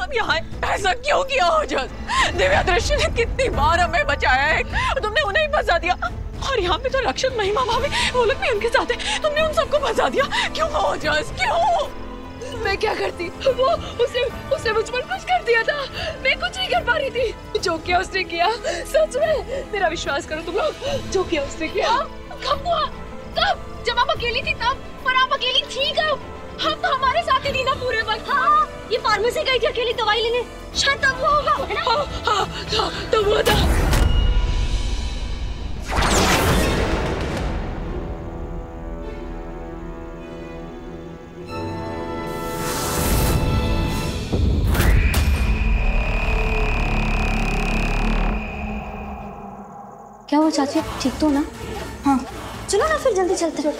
सब यहाँ ऐसा क्यों किया हो जस? दिव्या दृश्य ने कितनी बार हमें बचाया है। तुमने उन्हें ही फंसा दिया। और यहाँ पे तो रक्षक महिमा भाभी वो लोग भी उनके साथ है। तुमने उन सबको फंसा दिया। क्यों हो जस? क्यों? मैं क्या करती? वो उसे उसे मुझ पर कुछ कर दिया था। मैं कुछ नहीं कर पा रही थी। जो किया उसने किया। सच में? मेरा विश्वास करो तुम लोग। जो किया उसने किया। कब हुआ? कब? जब आप अकेली थी तब? पर आप अकेली थी कब? हम तो हमारे साथ ही थी ना पूरे वक्त। हाँ? ये फार्मेसी गई थी अकेली दवाई लेने। शायद तब वो होगा। है ना हाँ हाँ हाँ तब हुआ था। क्या हुआ चाची? ठीक तो ना? हाँ। चलो ना फिर जल्दी चलते। हैं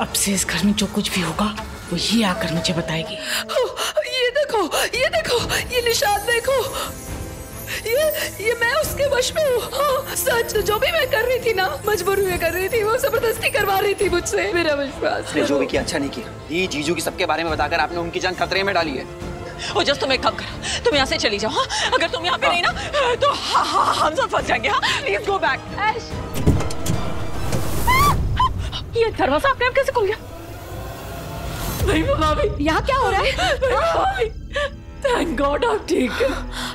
अब से इस घर में जो कुछ भी होगा वो ये आकर मुझे बताएगी। ये देखो ये देखो ये निशान देखो। ये ये मैं उसके वश में हूँ। हाँ, सच जो भी मैं कर रही थी ना मजबूर हुए कर रही थी वो ज़बरदस्ती करवा रही थी मुझसे। मेरा विश्वास आपने जो भी किया अच्छा नहीं किया। ये जीजू की सबके बारे में बताकर आपने उनकी जान खतरे में डाली है। ओ जस्ट तुम एक काम करो तुम यहाँ से चली जाओ हाँ? अगर तुम यहाँ पे नहीं ना तो हाँ, हाँ, हम सब फंस जाएँगे हाँ? प्लीज़ गो बैक ये दरवाज़ा अपने आप कैसे खुल गया? नहीं भाभी। यहाँ क्या हो रहा है? थैंक गॉड आप ठीक है।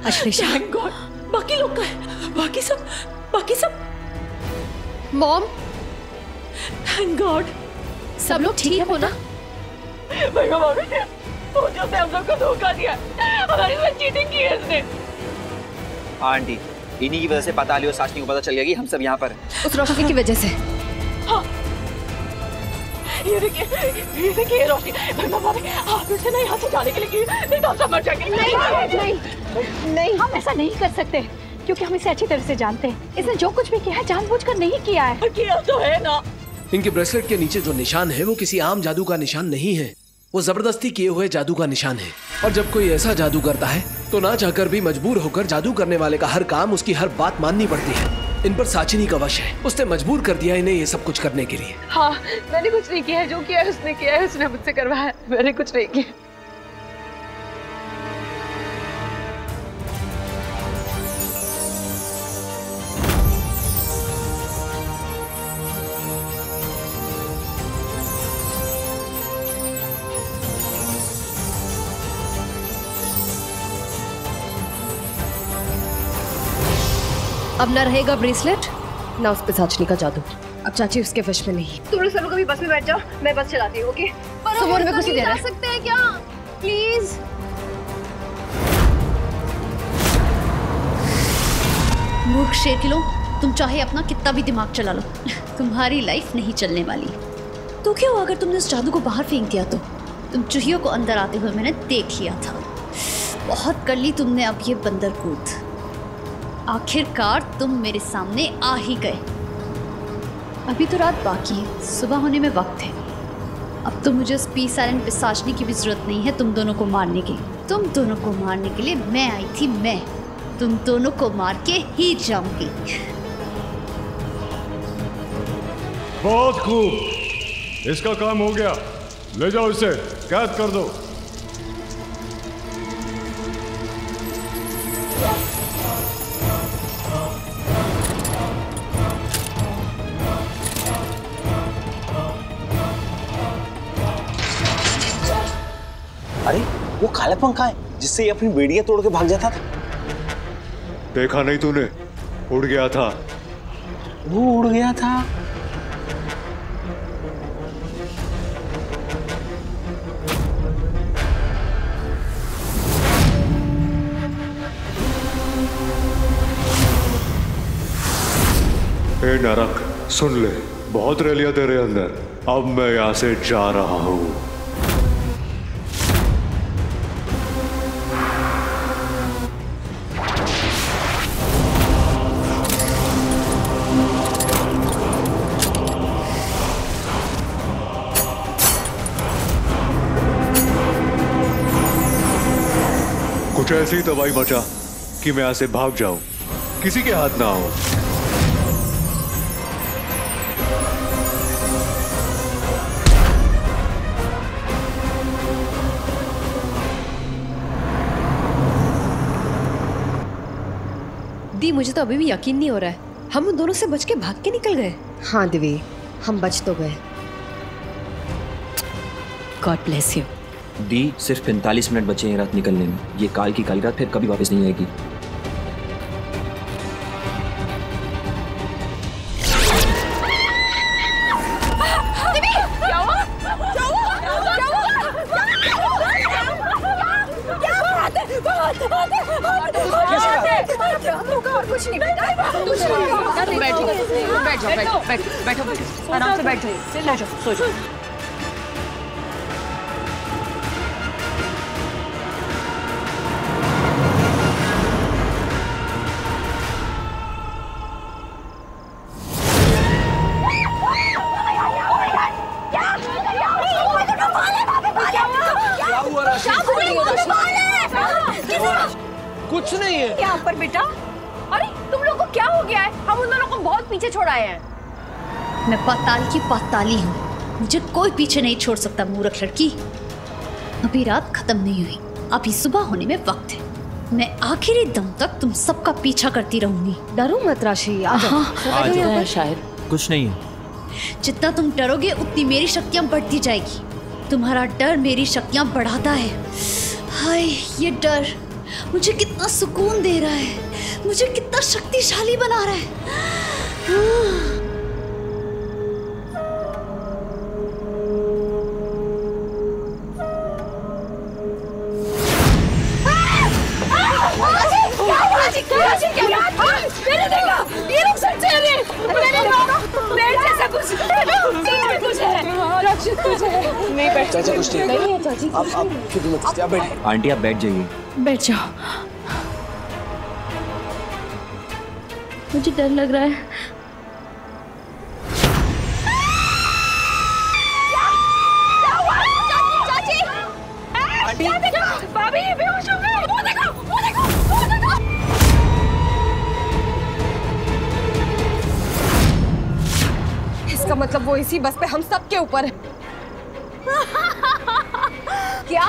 अश्लेषा। थैंक गॉड बाकी लोग का है? बाकी सब बाकी सब? मॉम थैंक गॉड सब लोग ठीक हो ना भैया भाभी वो जो से हम लोग को धोखा दिया हमारे साथ चीटिंग की है इसने। हाँ आंटी इन्हीं की वजह से पता लियो साशनी को पता चल गया कि हम सब यहाँ पर उस रोशनी की वजह से। ये देखिए ये देखिए रोशनी आप इसे ना यहाँ से जाने के लिए की नहीं तो हम सब मर जाएँगे नहीं नहीं नहीं हम ऐसा नहीं कर सकते क्योंकि हम इसे अच्छी तरह से जानते हैं। इसने जो कुछ भी किया है जानबूझकर नहीं किया है। किया तो है ना। इनके ब्रेसलेट के नीचे जो निशान है वो किसी आम जादू का निशान नहीं है। वो ज़बरदस्ती किए हुए जादू का निशान है। और जब कोई ऐसा जादू करता है तो ना चाहकर भी मजबूर होकर जादू करने वाले का हर काम उसकी हर बात माननी पड़ती है। इन पर साचिनी का वश है। उसने मजबूर कर दिया इन्हें ये सब कुछ करने के लिए। हाँ मैंने कुछ नहीं किया है। जो किया है उसने किया है, उसने मुझसे करवाया मैंने कुछ नहीं किया। अब ना रहेगा ब्रेसलेट ना उस पे साचनी का जादू। अब चाची उसके वश में नहीं। तुम लोग सब लोग अभी बस में बैठ जाओ मैं बस चलाती हूँ ओके सुमन में कुछ है। सकते हैं क्या? प्लीज़ मूर्ख शेर किलो तुम चाहे अपना कितना भी दिमाग चला लो तुम्हारी लाइफ नहीं चलने वाली। तो क्या हुआ अगर तुमने उस जादू को बाहर फेंक दिया तो? तुम चूहियों को अंदर आते हुए मैंने देख लिया था। बहुत कर ली तुमने अब ये बंदर कूद आखिरकार तुम मेरे सामने आ ही गए। अभी तो रात बाकी है, सुबह होने में वक्त है। अब तो मुझे उस पी आइलैंड पे साचने की भी ज़रूरत नहीं है, तुम दोनों को मारने की। तुम दोनों को मारने के लिए मैं आई थी मैं। तुम दोनों को मार के ही जाऊँगी। बहुत खूब। इसका काम हो गया। ले जाओ इसे, कैद कर दो। अरे वो काला पंखा है जिससे ये अपनी बेड़ियाँ तोड़ के भाग जाता था। देखा नहीं तूने? उड़ गया था। वो उड़ गया था। ए नरक सुन ले बहुत रैलियाँ तेरे अंदर। अब मैं यहाँ से जा रहा हूँ। तो ऐसे ही तो दवाई बचा कि मैं यहाँ से भाग जाऊँ। किसी के हाथ ना हो। दी मुझे तो अभी भी यकीन नहीं हो रहा है। हम उन दोनों से बच के भाग के निकल गए। हाँ दीवी हम बच तो गए। गॉड ब्लेस यू दी सिर्फ़ 45 मिनट बचे हैं रात निकलने में ये काल की काली रात फिर कभी वापस नहीं आएगी बैठो बैठो बैठो बैठो बैठो आराम से बैठो जाओ सो जाओ पर बेटा? अरे तुम लोग को क्या हो गया है? हम उन दोनों को बहुत पीछे छोड़ आए हैं। मैं पाताल की पाताली हूँ। मुझे कोई पीछे नहीं छोड़ सकता मूर्ख लड़की। अभी रात खत्म नहीं हुई। अभी सुबह होने में वक्त है। मैं आखिरी दम तक तुम सबका पीछा करती रहूँगी। डरो मत राशि आ शायद। कुछ नहीं है। जितना तुम डरोगे उतनी मेरी शक्तियाँ बढ़ती जाएगी। तुम्हारा डर मेरी शक्तियाँ बढ़ाता है। हाय ये डर। मुझे कितना सुकून दे रहा है। मुझे कितना शक्तिशाली बना रहा है। चाचा कुछ नहीं। नहीं है चाची आप आप फ़िक्र मत कीजिए आप बैठिए। आंटी आप बैठ जाइए। बैठ जाओ। मुझे डर लग रहा है। चाची आंटी भाभी बेहोश हो गए। वो देखो वो देखो वो देखो। इसका मतलब वो इसी बस पे हम सब के ऊपर है। क्या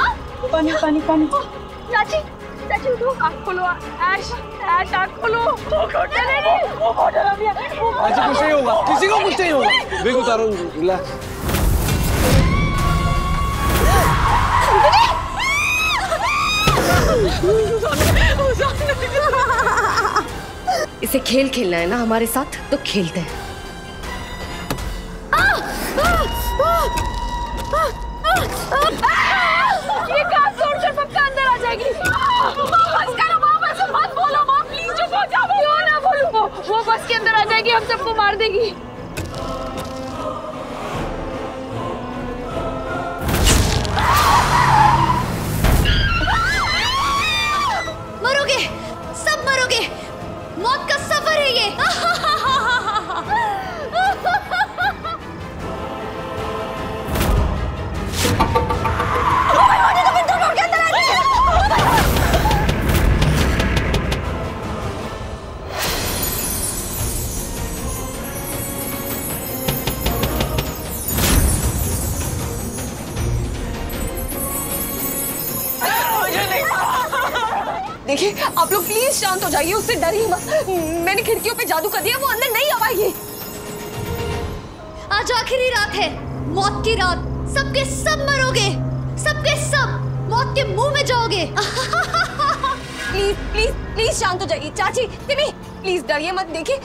पानी पानी पानी चाची चाची उठो आँख खोलो ऐश ऐश आँख खोलो वो घोटा नहीं नहीं वो घोटा ना कुछ नहीं होगा किसी को कुछ नहीं होगा बेग उतारो रिलैक्स इसे खेल खेलना है ना हमारे साथ तो खेलते हैं ये काम छोड़कर पक्का अंदर आ जाएगी बस करो माँ बस मत बोलो माँ प्लीज़ चुप हो जाओ क्यों ना बोलूँ वो वो बस के अंदर आ जाएगी हम सबको मार देगी। हो जाइए उससे डर ही मत। मैंने खिड़कियों पे जादू कर दिया वो अंदर नहीं आवाएगी। आज आखिरी रात है मौत की रात। सबके सब मरोगे सबके सब मौत के मुँह में जाओगे। प्लीज़ प्लीज़ प्लीज़ शांत हो जाइए। चाची तिमी प्लीज़ डरिए मत देखिए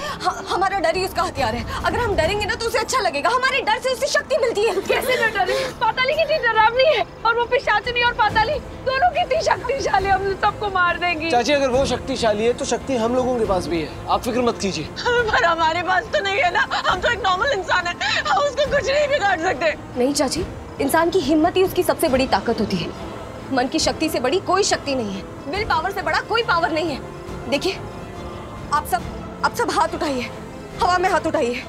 हमारा डर ही उसका हथियार है। अगर हम डरेंगे ना तो उसे अच्छा लगेगा। हमारे डर से उसे शक्ति मिलती है। कैसे न डरे? पाताली कितनी डरावनी है और वो पिशाचिनी और पाताली दोनों कितनी शक्तिशाली हम सबको मार देंगी। चाची अगर वो शक्तिशाली है तो शक्ति हम लोगों के पास भी है। आप फ़िक्र मत कीजिए। पर हमारे पास तो नहीं है ना। हम तो एक नॉर्मल इंसान है। हम उसको कुछ नहीं बिगाड़ सकते। नहीं चाची इंसान की हिम्मत ही उसकी सबसे बड़ी ताकत होती है। मन की शक्ति से बड़ी कोई शक्ति नहीं है। विल पावर से बड़ा कोई पावर नहीं है। देखिए आप सब आप सब हाथ उठाइए। हवा में हाथ उठाइए।